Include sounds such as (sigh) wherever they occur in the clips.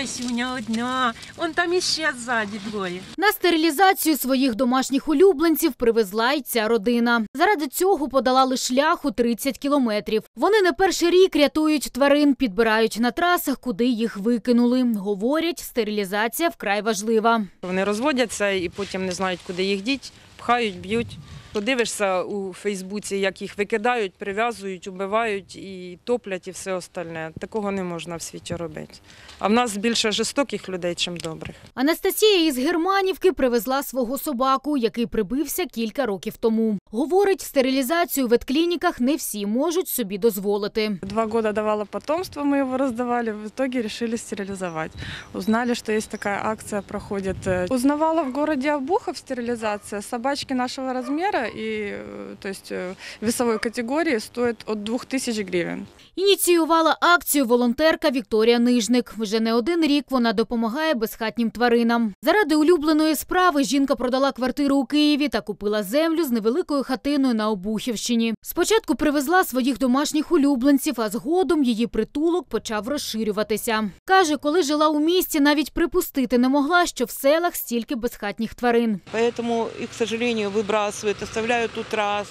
красюня одна. Он там іще ззаді двоє. На стерилізацію своїх домашніх улюбленців привезла й ця родина. Заради цього подолали шлях у 30 кілометрів. Вони не перший рік рятують тварин, підбирають на трасах, куди їх викинули. Говорять, стерилізація вкрай важлива. Вони розводяться і потім не знають, куди їх діть, пхають, б'ють. Подивишся у Фейсбуці, як їх викидають, прив'язують, убивають і топлять, і все остальне. Такого не можна в світі робити. А в нас більше жорстоких людей, ніж добрих. Анастасія із Германівки привезла свого собаку, який прибився кілька років тому. Говорить, стерилізацію в ветклініках не всі можуть собі дозволити. Два года давала потомство, мы его раздавали, в итоге решили стерилизовать. Узнали, что есть такая акция, проходит. Э, Узнавала в городе Обухов стерилизация. Собачки нашего размера и э, то есть, э, весовой категории стоят от 2000 гривен. Ініціювала акцію волонтерка Вікторія Нижник. Вже не один рік вона допомагає безхатнім тваринам. Заради улюбленої справи жінка продала квартиру у Києві та купила землю з невеликою хатиною на Обухівщині. Спочатку привезла своїх домашніх улюбленців, а згодом її притулок почав розширюватися. Каже, коли жила у місті, навіть припустити не могла, що в селах стільки безхатніх тварин. Поэтому их, к сожалению, выбрасывают, оставляют у трасс,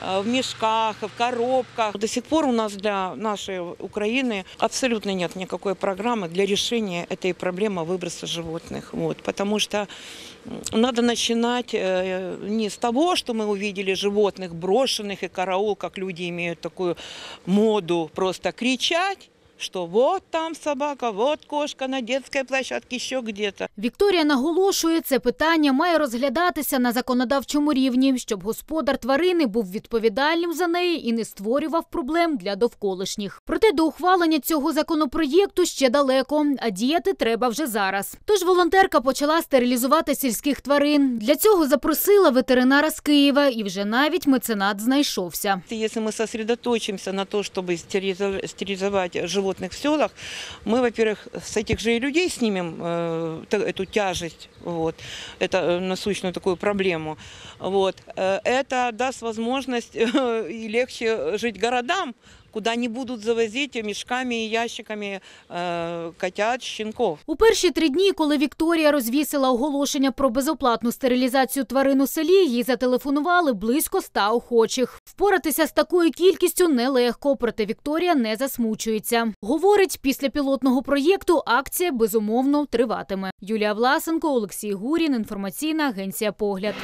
э, в мешках, в коробках. До сих пор у нас для нашей Украины абсолютно нет никакой программы для решения этой проблемы выброса животных. Вот, потому что надо начинать э, не с того, что мы увидели животных брошенных и караул, как люди имеют такую моду просто кричать, что вот там собака, вот кошка на детской площадке, еще где-то. Вікторія наголошує, це питання має розглядатися на законодавчому рівні, щоб господар тварини був відповідальним за неї і не створював проблем для довколишніх. Проте до ухвалення цього законопроєкту ще далеко, а діяти треба вже зараз. Тож волонтерка почала стерилізувати сільських тварин. Для цього запросила ветеринара з Києва, і вже навіть меценат знайшовся. Если мы сосредоточимся на то, чтобы стерилизо- стерилизовать животных в селах, мы, во-первых, с этих же и людей снимем э, та- эту тяжесть, вот, это э, насущную такую проблему. Вот. Э, Это даст возможность (laughs) э, и легче жить городам, куда не будут завозить мешками и ящиками э, котят, щенков. У перші три дні, коли Вікторія розвісила оголошення про безоплатну стерилізацію тварин у селі, їй зателефонували близько ста охочих. Впоратися з такою кількістю нелегко, проте Вікторія не засмучується. Говорить, після пілотного проєкту акція безумовно триватиме. Юлія Власенко, Олексій Гурін, інформаційна агенція Погляд.